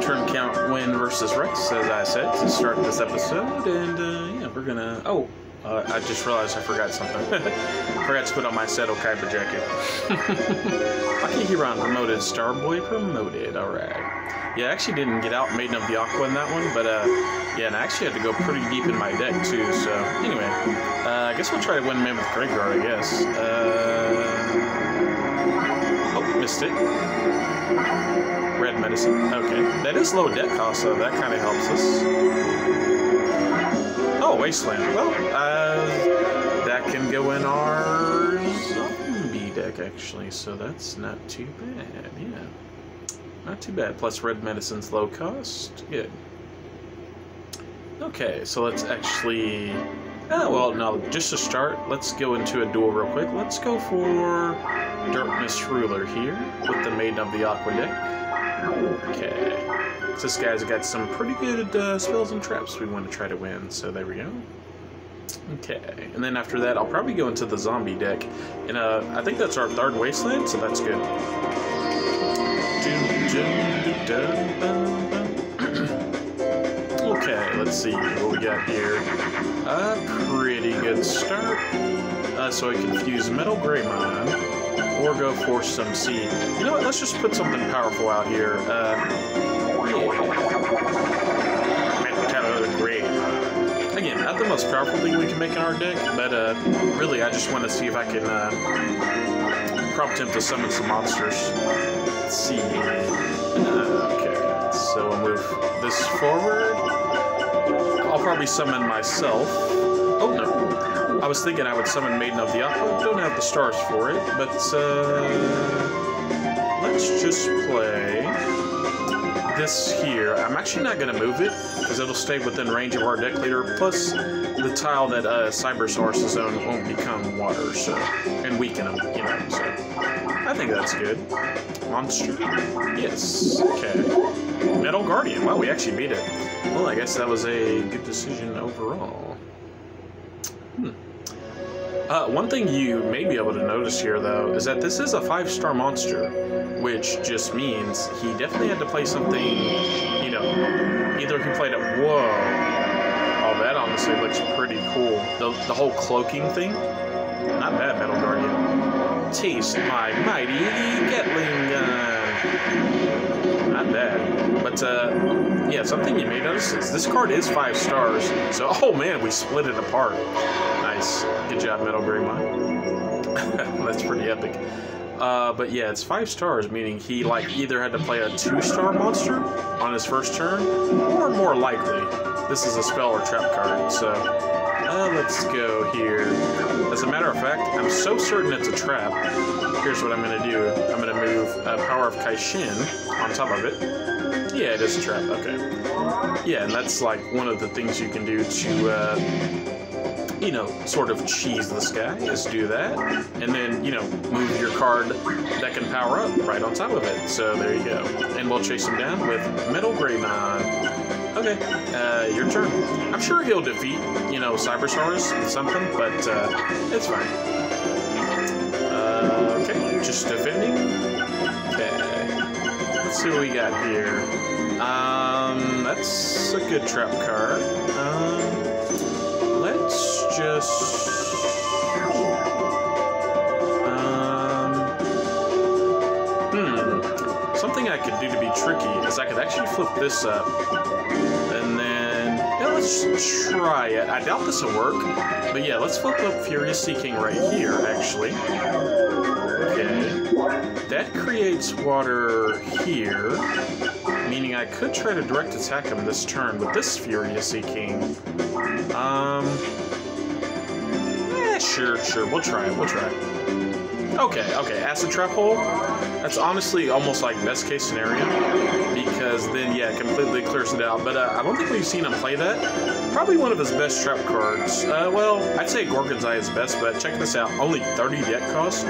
turn count win versus Rex, as I said, to start this episode. And uh, yeah, we're gonna. Oh, uh, I just realized I forgot something. forgot to put on my Seto Kaiba jacket. Aki Hiran promoted, Starboy promoted. Alright. Yeah, I actually didn't get out Maiden of the Aqua in that one, but uh, yeah, and I actually had to go pretty deep in my deck too. So anyway, uh, I guess we'll try to win Mammoth Graveyard. I guess. Uh, oh, missed it. Red medicine. Okay, that is low deck cost, so that kind of helps us. Oh, Wasteland. Well, uh, that can go in our zombie deck actually, so that's not too bad. Yeah. Not too bad. Plus red medicine's low cost. Good. Okay, so let's actually... Oh, well, no, just to start, let's go into a duel real quick. Let's go for Darkness Ruler here with the Maiden of the Aqua deck. Okay. So this guy's got some pretty good uh, spells and traps we want to try to win, so there we go. Okay, and then after that, I'll probably go into the zombie deck. And uh, I think that's our third wasteland, so that's good. okay, let's see what we got here. A pretty good start. Uh, so I can fuse Metal Greymon or go for some seed. You know what? Let's just put something powerful out here. Uh, Greymon. Again, not the most powerful thing we can make in our deck, but uh, really I just want to see if I can uh, prompt him to summon some monsters. Let's see. Uh, okay, so we'll move this forward. I'll probably summon myself. Oh no. I was thinking I would summon Maiden of the Aqua. Don't have the stars for it, but uh, let's just play this here. I'm actually not going to move it because it'll stay within range of our deck leader. Plus, the tile that uh, Cybersaurus own won't become water, so and weaken them, you know. So I think that's good. Monster, yes. Okay. Metal Guardian. Wow, we actually beat it. Well, I guess that was a good decision overall. Hmm. Uh, one thing you may be able to notice here, though, is that this is a five-star monster, which just means he definitely had to play something, you know, either he played it, whoa, oh, that honestly looks pretty cool. The, the whole cloaking thing, not bad, Metal Guardian. Taste my mighty Gatling gun. Not bad. But, uh, yeah, something you may notice is this card is five stars, so, oh man, we split it apart. Nice. Good job, Metal Greymon. That's pretty epic. Uh, but yeah, it's five stars, meaning he like either had to play a two-star monster on his first turn, or more likely, this is a spell or trap card. So uh, let's go here. As a matter of fact, I'm so certain it's a trap. Here's what I'm gonna do. I'm gonna move uh, Power of Kaishin on top of it. Yeah, it is a trap. Okay. Yeah, and that's like one of the things you can do to. Uh, you know, sort of cheese this guy is do that, and then, you know, move your card that can power up right on top of it. So there you go. And we'll chase him down with Metal Greymon. Okay, uh, your turn. I'm sure he'll defeat, you know, Cybersaurus with something, but uh, it's fine. Uh, okay, just defending. Okay. Let's see what we got here. Um, that's a good trap card. Um. Um, hmm. Something I could do to be tricky is I could actually flip this up, and then... Yeah, let's try it. I doubt this will work, but yeah, let's flip up Furious Sea King right here, actually. Okay. That creates water here, meaning I could try to direct attack him this turn with this Furious Sea King. Um, sure, sure, we'll try it, we'll try it. Okay, okay, Acid Trap Hole, that's honestly almost like best case scenario, because then, yeah, it completely clears it out, but uh, I don't think we've seen him play that. Probably one of his best trap cards. Uh, well, I'd say Gorgon's Eye is best, but check this out, only 30 deck cost.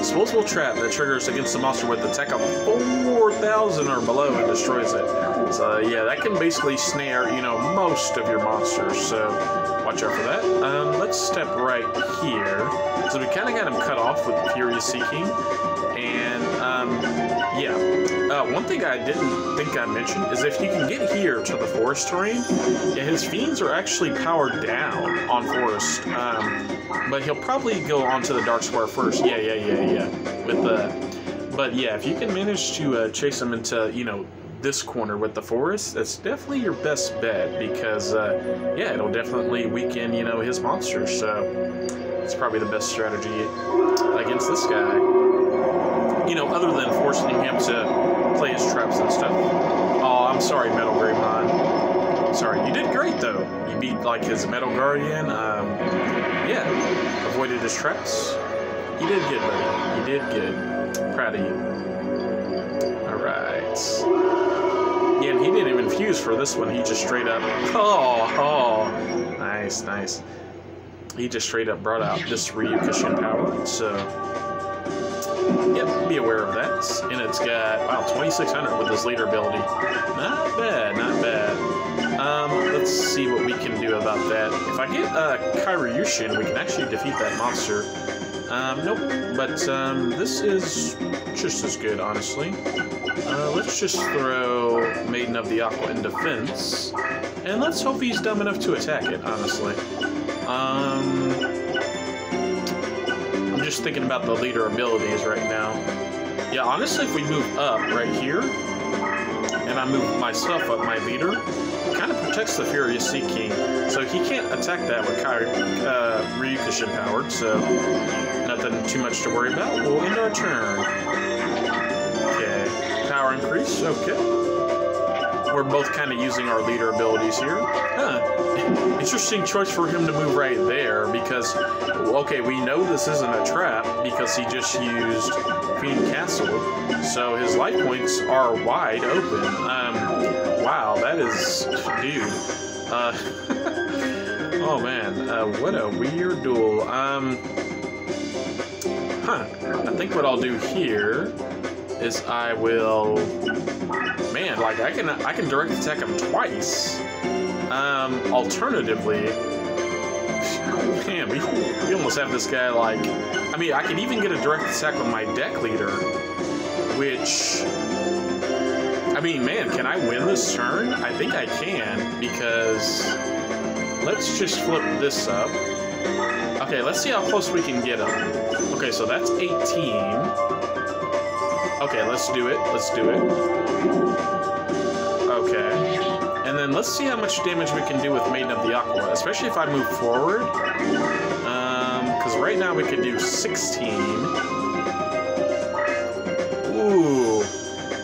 Disposable trap that triggers against the monster with attack of 4,000 or below and destroys it. So yeah, that can basically snare, you know, most of your monsters, so watch out for that. Um, let's step right here. So we kind of got him cut off with Furious Sea uh, one thing I didn't think I mentioned is if you can get here to the forest terrain, yeah, his fiends are actually powered down on forest. Um, but he'll probably go onto the dark square first. Yeah, yeah, yeah, yeah. With the, but yeah, if you can manage to uh, chase him into, you know, this corner with the forest, that's definitely your best bet because, uh, yeah, it'll definitely weaken, you know, his monsters. So it's probably the best strategy against this guy. You know, other than forcing him to play his traps and stuff. Oh, I'm sorry, Metal Greymon. Sorry, you did great though. You beat like his Metal Guardian. Um, yeah, avoided his traps. You did good, buddy. You did good. Proud of you. All right. Yeah, and he didn't even fuse for this one. He just straight up. Oh, oh. Nice, nice. He just straight up brought out this Ryu-Kishin power. So, yep, be aware of that. And it's got, wow, 2600 with his leader ability. Not bad, not bad. Um, let's see what we can do about that. If I get uh, Kairyushin, we can actually defeat that monster. Um, nope, but um, this is just as good, honestly. Uh, let's just throw Maiden of the Aqua in defense, and let's hope he's dumb enough to attack it, honestly. Um, I'm just thinking about the leader abilities right now. Yeah, honestly, if we move up right here, and I move myself up my leader, kind of protects the Furious Sea King. So he can't attack that with Kai, uh, Ryu-Kishin powered, so nothing too much to worry about. We'll end our turn. Okay, power increase, okay. We're both kind of using our leader abilities here. Huh. Interesting choice for him to move right there because, okay, we know this isn't a trap because he just used Fiend Castle, so his life points are wide open. Um, wow, that is, dude. Uh, oh man, uh, what a weird duel. Um, huh. I think what I'll do here is I will, man, like I can I can direct attack him twice. Um, alternatively, man, we, we almost have this guy like, I mean, I can even get a direct attack with my deck leader, which, I mean, man, can I win this turn? I think I can because let's just flip this up. Okay, let's see how close we can get him. Okay, so that's 18. Okay, let's do it. Let's do it. And let's see how much damage we can do with Maiden of the Aqua, especially if I move forward. Because um, right now we could do 16. Ooh.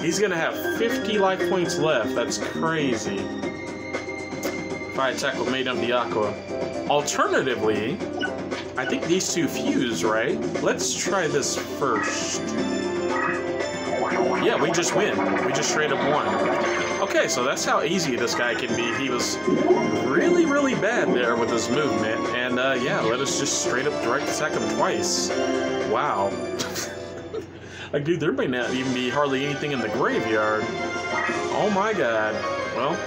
He's going to have 50 life points left. That's crazy. If I attack with Maiden of the Aqua. Alternatively, I think these two fuse, right? Let's try this first. Yeah, we just win. We just straight up won. Okay, so that's how easy this guy can be. He was really, really bad there with his movement. And uh, yeah, let us just straight up direct attack him twice. Wow. like, dude, there may not even be hardly anything in the graveyard. Oh my god. Well,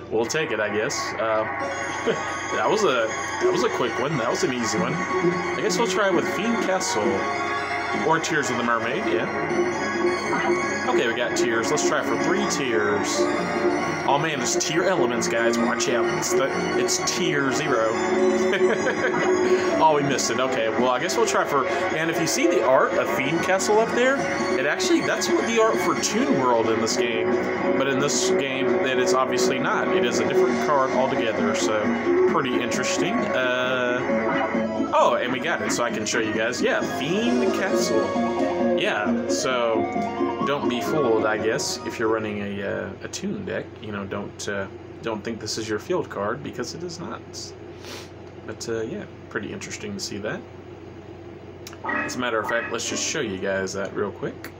we'll take it, I guess. Uh, that was a that was a quick one. That was an easy one. I guess we'll try with Fiend Castle. Or Tears of the Mermaid, yeah. Okay, we got tears. Let's try for three tears. Oh man, it's tier elements, guys. Watch out. It's the it's tier zero. oh, we missed it. Okay, well I guess we'll try for and if you see the art of Fiend Castle up there, it actually that's what the art for Toon World in this game. But in this game, it is obviously not. It is a different card altogether, so pretty interesting. Uh, oh, and we got it, so I can show you guys. Yeah, Fiend Castle. Yeah, so don't be fooled, I guess, if you're running a, uh, a Toon deck. You know, don't uh, don't think this is your field card because it is not. But uh, yeah, pretty interesting to see that. As a matter of fact, let's just show you guys that real quick.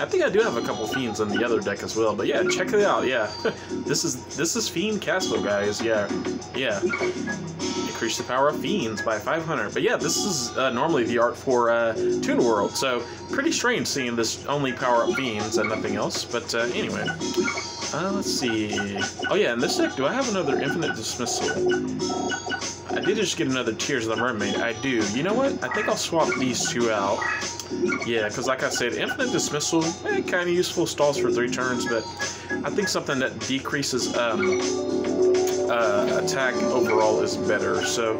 I think I do have a couple fiends on the other deck as well, but yeah, check it out. Yeah, this is this is Fiend Castle, guys. Yeah, yeah increase the power of fiends by 500. But yeah, this is uh, normally the art for uh, Toon World, so pretty strange seeing this only power up fiends and nothing else. But uh, anyway, uh, let's see. Oh yeah, in this deck, do I have another Infinite Dismissal? I did just get another Tears of the Mermaid. I do. You know what? I think I'll swap these two out. Yeah, because like I said, Infinite Dismissal, eh, kind of useful, stalls for three turns, but I think something that decreases um, uh, attack overall is better. So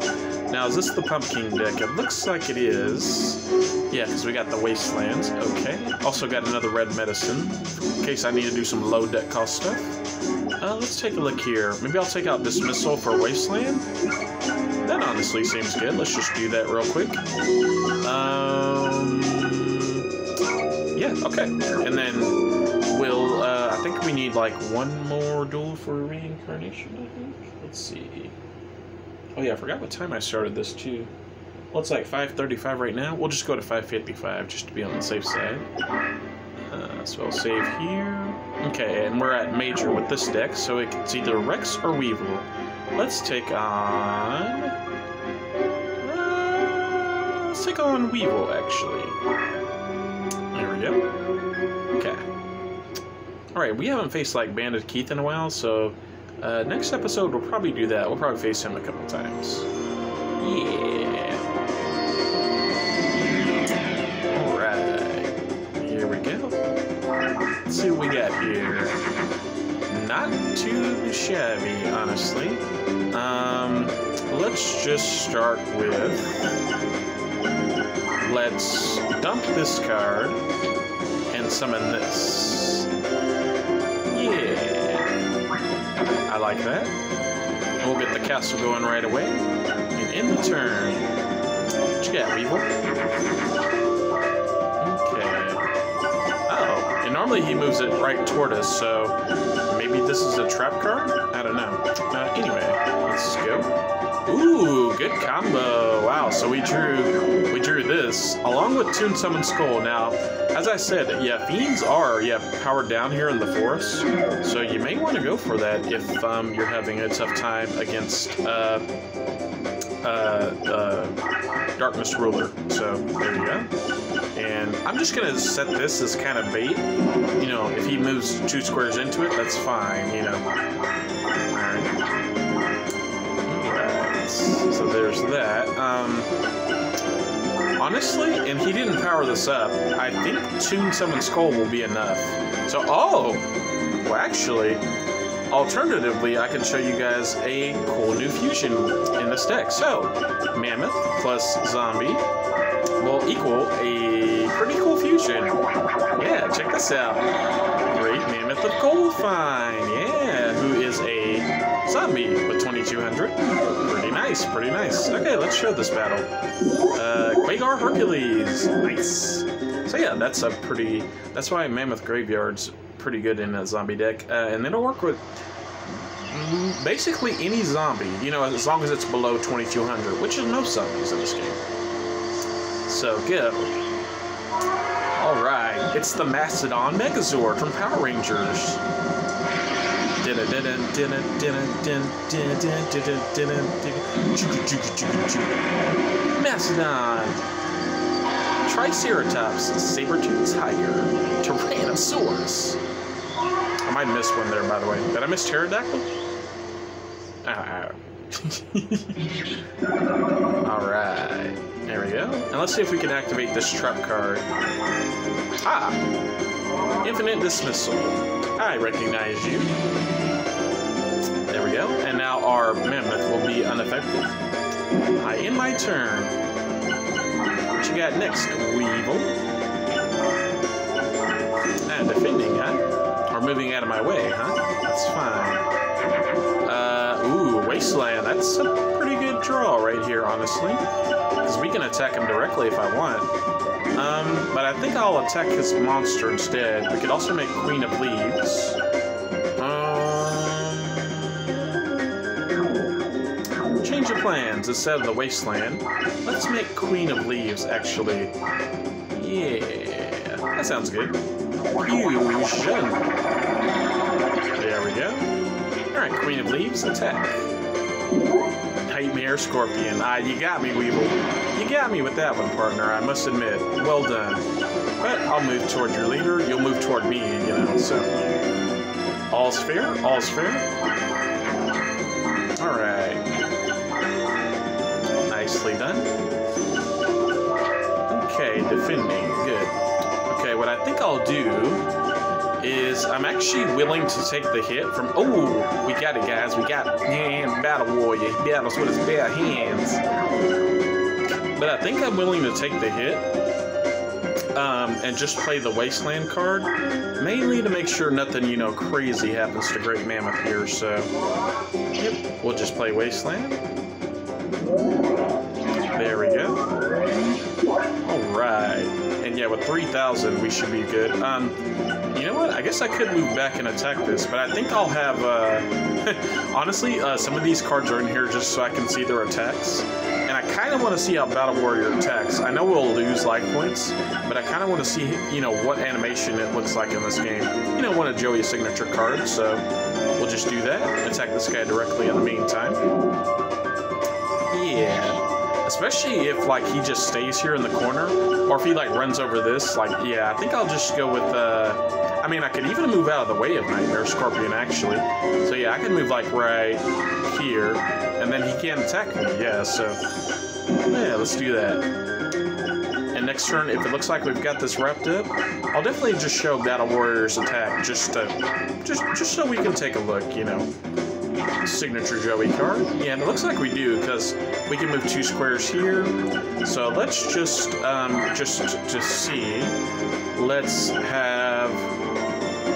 now, is this the Pumpkin deck? It looks like it is. Yeah, because we got the Wastelands. Okay. Also got another red medicine in case I need to do some low deck cost stuff. Uh, let's take a look here. Maybe I'll take out Dismissal for Wasteland. That honestly seems good. Let's just do that real quick. Um, yeah, okay. And then we'll, uh, think we need like one more duel for reincarnation, I think. Let's see. Oh yeah, I forgot what time I started this too. Well, it's like 5.35 right now. We'll just go to 5.55 just to be on the safe side. Uh, so I'll save here. Okay, and we're at Major with this deck, so it's either Rex or Weevil. Let's take on... Uh, let's take on Weevil, actually. There we go. Okay. Alright, we haven't faced, like, Bandit Keith in a while, so... Uh, next episode, we'll probably do that. We'll probably face him a couple times. Yeah. Alright. Here we go. Let's see what we got here. Not too shabby, honestly. Um, let's just start with... Let's dump this card and summon this. I like that. We'll get the castle going right away. And end the turn. What you got, Weevil? Okay. Oh, and normally he moves it right toward us, so maybe this is a trap card? I don't know. Uh, anyway, let's go. Ooh, good combo. Wow, so we drew we drew this along with Toon Summon Skull. Now, as I said, yeah, fiends are yeah powered down here in the forest, so you may want to go for that if um, you're having a tough time against uh, uh, uh, Darkness Ruler. So there you go. And I'm just gonna set this as kind of bait. You know, if he moves two squares into it, that's fine. You know. So there's that. Um, honestly, and he didn't power this up, I think Toon Summon Skull will be enough. So, oh! Well, actually, alternatively, I can show you guys a cool new fusion in this deck. So, Mammoth plus Zombie will equal a pretty cool fusion. Yeah, check this out. Great Mammoth of Goldfine, yeah, who is a zombie with 2200. Pretty nice, pretty nice. Okay, let's show this battle. Uh, Kwagar Hercules, nice. So yeah, that's a pretty, that's why Mammoth Graveyard's pretty good in a zombie deck. Uh, and it'll work with basically any zombie, you know, as long as it's below 2200, which is most zombies in this game. So go. Alright, it's the Mastodon Megazord from Power Rangers. Mastodon. Triceratops, Saber-tooth Tiger, Tyrannosaurus. I might miss one there, by the way. Did I miss Pterodactyl? Ah. Alright. There we go. And let's see if we can activate this trap card. Ah! Infinite Dismissal. I recognize you. We go. And now our Mammoth will be unaffected. I end my turn. What you got next, Weevil? And defending, huh? Or moving out of my way, huh? That's fine. Uh, ooh, Wasteland. That's a pretty good draw right here, honestly. Because we can attack him directly if I want. Um, but I think I'll attack his monster instead. We could also make Queen of Leaves. Instead of the Wasteland, let's make Queen of Leaves, actually. Yeah, that sounds good. Fusion. There we go. Alright, Queen of Leaves, attack. Nightmare Scorpion. Ah, you got me, Weevil. You got me with that one, partner, I must admit. Well done. But I'll move toward your leader, you'll move toward me, you know, so. All's fair, all's fair. Alright. Nicely done. Okay, defending. Good. Okay, what I think I'll do is I'm actually willing to take the hit from. Oh, we got it, guys. We got yeah, Battle Warrior. He battles with his bare hands. But I think I'm willing to take the hit um, and just play the Wasteland card, mainly to make sure nothing, you know, crazy happens to Great Mammoth here. So, yep, we'll just play Wasteland. And yeah, with 3,000, we should be good. Um, you know what? I guess I could move back and attack this, but I think I'll have, uh, honestly, uh, some of these cards are in here just so I can see their attacks. And I kind of want to see how Battle Warrior attacks. I know we'll lose life points, but I kind of want to see, you know, what animation it looks like in this game. You know, one of Joey's signature cards, so we'll just do that. Attack this guy directly in the meantime. Yeah especially if like he just stays here in the corner or if he like runs over this like yeah i think i'll just go with uh i mean i could even move out of the way of nightmare scorpion actually. So yeah i can move like right here and then he can't attack me yeah so yeah let's do that. And next turn if it looks like we've got this wrapped up i'll definitely just show battle warriors attack just to just just so we can take a look you know signature Joey card. Yeah, and it looks like we do because we can move two squares here. So let's just um, just to see. Let's have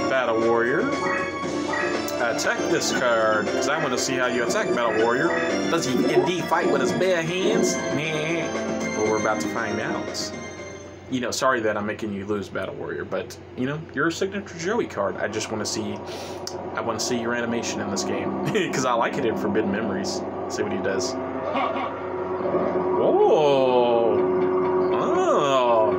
Battle Warrior attack this card because I want to see how you attack Battle Warrior. Does he indeed fight with his bare hands? Nah. Well, we're about to find out you know, sorry that I'm making you lose Battle Warrior, but you know, you're a signature Joey card. I just want to see, I want to see your animation in this game because I like it in Forbidden Memories. See what he does. Whoa! Oh,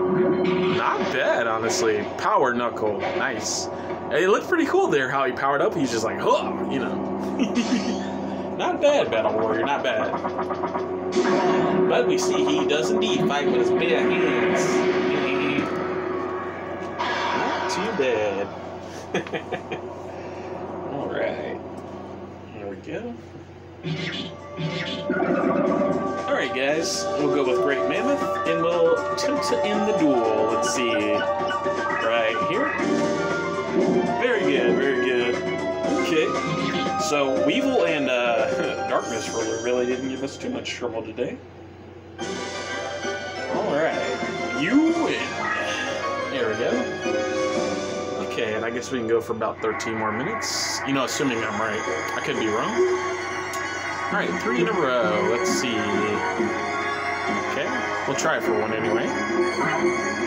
not bad, honestly. Power Knuckle, nice. It looked pretty cool there how he powered up. He's just like, huh, you know. not bad, Battle Warrior, not bad. But we see he does indeed fight with his bare hands. Dead. Alright. There we go. Alright, guys. We'll go with Great Mammoth, and we'll attempt to end the duel. Let's see. Right here. Very good, very good. Okay. So, Weevil and uh, Darkness Ruler really didn't give us too much trouble today. Alright. You win. Guess we can go for about 13 more minutes. You know, assuming I'm right. I could be wrong. Alright, three in a row. Let's see. Okay, we'll try for one anyway.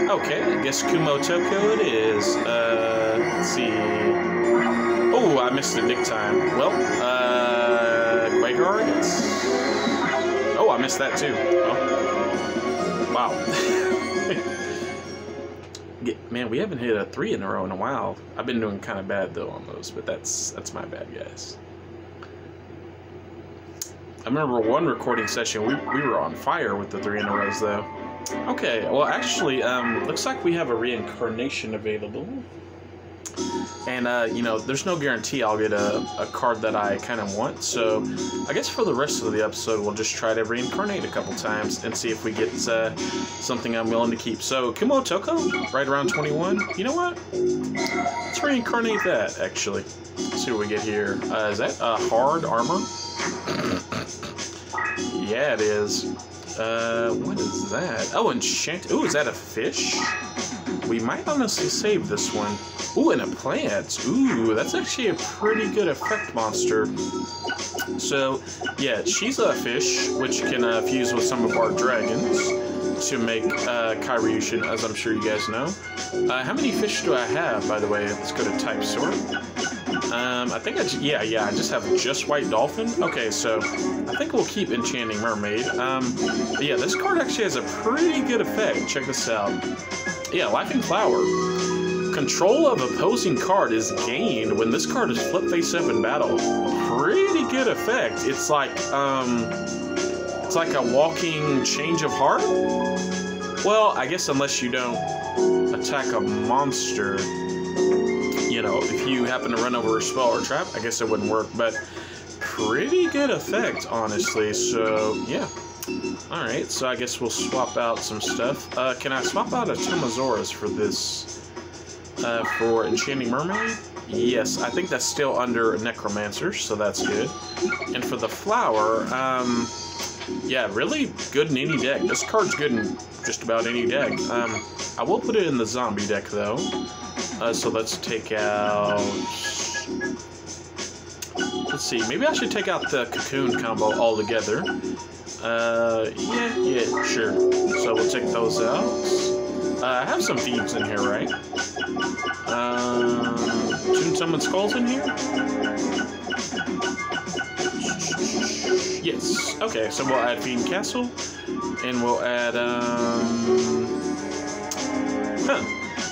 Okay, I guess Kumo Toko it is. Uh, let's see. Oh, I missed it big time. Well, uh, Quaker, guess? Oh, I missed that too. Oh. Wow. man, we haven't hit a three in a row in a while. I've been doing kind of bad though on those, but that's that's my bad, guys. I remember one recording session we, we were on fire with the three in a rows though. Okay, well actually, um, looks like we have a reincarnation available. And, uh, you know, there's no guarantee I'll get a, a card that I kind of want. So I guess for the rest of the episode, we'll just try to reincarnate a couple times and see if we get uh, something I'm willing to keep. So Kumo Toko, right around 21. You know what? Let's reincarnate that, actually. Let's see what we get here. Uh, is that hard armor? yeah, it is. Uh, what is that? Oh, enchant. Ooh, is that a fish? We might honestly save this one. Ooh, and a plant. Ooh, that's actually a pretty good effect monster. So, yeah, she's a fish, which can uh, fuse with some of our dragons to make uh, Kairyushin, as I'm sure you guys know. Uh, how many fish do I have, by the way? Let's go to type sort. Um, I think I, yeah, yeah, I just have just white dolphin. Okay, so I think we'll keep enchanting mermaid. Um, yeah, this card actually has a pretty good effect. Check this out. Yeah, Laughing Flower. Control of opposing card is gained when this card is flip face up in battle. Pretty good effect. It's like, um, it's like a walking change of heart. Well, I guess unless you don't attack a monster, you know, if you happen to run over a spell or trap, I guess it wouldn't work, but pretty good effect, honestly. So, yeah, Alright, so I guess we'll swap out some stuff. Uh, can I swap out a Tomozaurus for this? Uh, for Enchanting Mermaid? Yes, I think that's still under Necromancer, so that's good. And for the flower, um, yeah, really good in any deck. This card's good in just about any deck. Um, I will put it in the zombie deck, though. Uh, so let's take out... Let's see, maybe I should take out the Cocoon combo altogether. Uh, yeah, yeah, sure. So we'll take those out. Uh, I have some thieves in here, right? Um, shouldn't summon skulls in here? Yes. Okay, so we'll add Fiend Castle, and we'll add, um... Huh.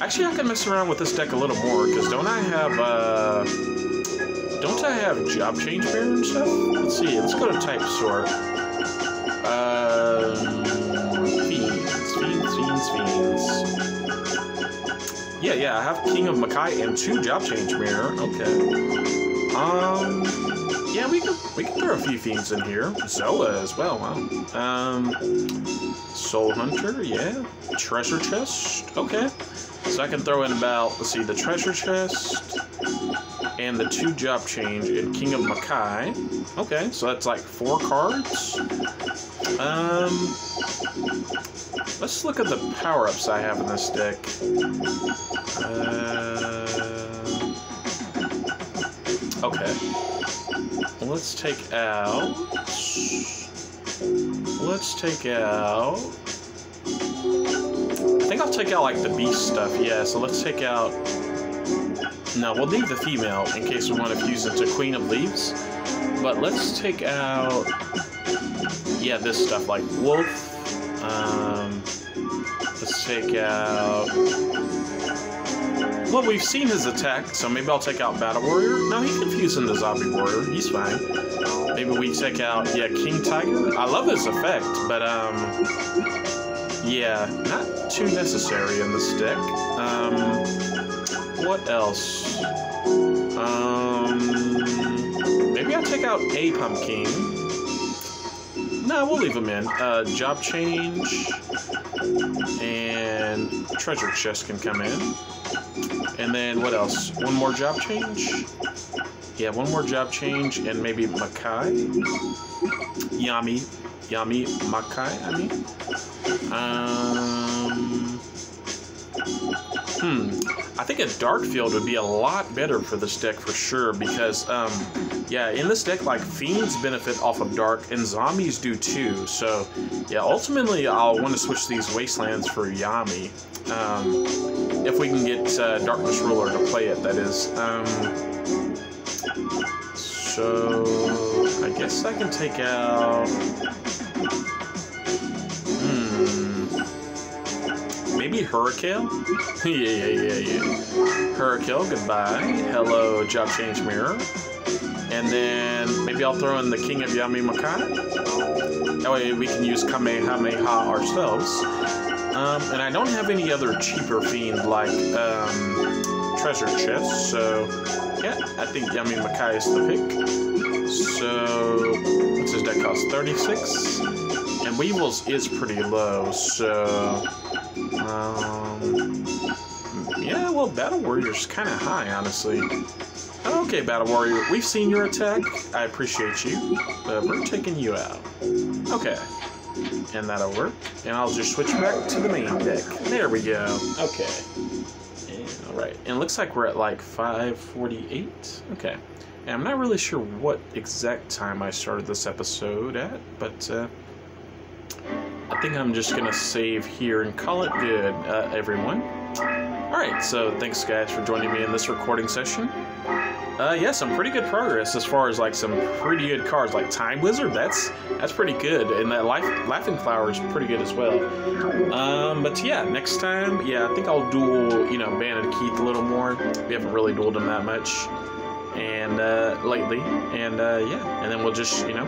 Actually, I can mess around with this deck a little more, because don't I have, uh... Don't I have Job Change Mirror and stuff? Let's see, let's go to Type Sort. Um, Yeah, yeah, I have King of Makai and two Job Change Mirror. Okay. Um, yeah, we can we can throw a few fiends in here. Zoa as well. Wow. Um, Soul Hunter. Yeah. Treasure Chest. Okay. So I can throw in about let's see the Treasure Chest and the two Job Change and King of Makai. Okay, so that's like four cards. Um, let's look at the power-ups I have in this deck. Uh, okay. Let's take out... Let's take out... I think I'll take out, like, the beast stuff, yeah. So let's take out... No, we'll leave the female in case we want to fuse into Queen of Leaves. But let's take out yeah, this stuff like Wolf. Um, let's take out. Well, we've seen his attack, so maybe I'll take out Battle Warrior. No, he confusing the Zombie Warrior. He's fine. Maybe we take out, yeah, King Tiger. I love his effect, but, um, yeah, not too necessary in this deck. Um, what else? Um, maybe I'll take out a Pumpkin. No, we'll leave them in. Uh, job change and treasure chest can come in. And then what else? One more job change? Yeah, one more job change and maybe Makai. Yami. Yami Makai, I mean. Um, hmm. I think a Dark Field would be a lot better for this deck for sure because, um, yeah, in this deck, like, Fiends benefit off of Dark and Zombies do too. So, yeah, ultimately I'll want to switch these Wastelands for Yami. Um, if we can get uh, Darkness Ruler to play it, that is. Um, so, I guess I can take out... Hurricane? yeah, yeah, yeah, yeah. Hurricane, goodbye. Hello, Job Change Mirror. And then maybe I'll throw in the King of Yami Makai. That way we can use Kamehameha ourselves. Um, and I don't have any other cheaper fiend like um, treasure chests, so yeah, I think Yami Makai is the pick. So, what's his deck cost? 36? And Weevils is pretty low, so um, yeah, well, Battle Warrior's kind of high, honestly. Okay, Battle Warrior, we've seen your attack. I appreciate you, but we're taking you out. Okay. And that'll work. And I'll just switch back to the main deck. There we go. Okay. And it looks like we're at like 548. Okay. And I'm not really sure what exact time I started this episode at, but uh, I think I'm just going to save here and call it good, uh, everyone. Alright, so thanks guys for joining me in this recording session. Uh, yeah, some pretty good progress as far as like some pretty good cards, like Time Wizard. That's that's pretty good, and that Life, Laughing Flower is pretty good as well. Um, but yeah, next time, yeah, I think I'll duel, you know, Bandit Keith a little more. We haven't really dueled him that much, and uh, lately, and uh, yeah, and then we'll just, you know,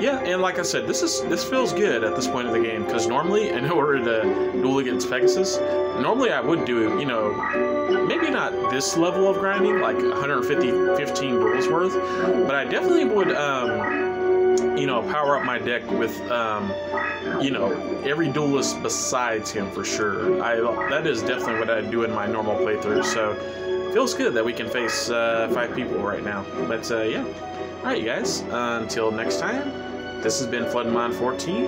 yeah, and like I said, this is this feels good at this point of the game because normally, in order to duel against Pegasus, normally I would do, you know, maybe not this level of grinding, like 150, 15 duels worth, but I definitely would, um, you know, power up my deck with, um, you know, every duelist besides him for sure. I that is definitely what I do in my normal playthrough. So feels good that we can face uh, five people right now. But uh, yeah, all right, you guys. Uh, until next time, this has been Floodmon 14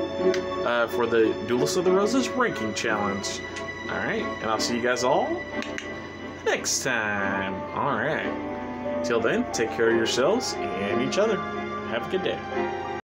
uh, for the Duelist of the Roses ranking challenge. All right, and I'll see you guys all next time. All right. Till then, take care of yourselves and each other. Have a good day.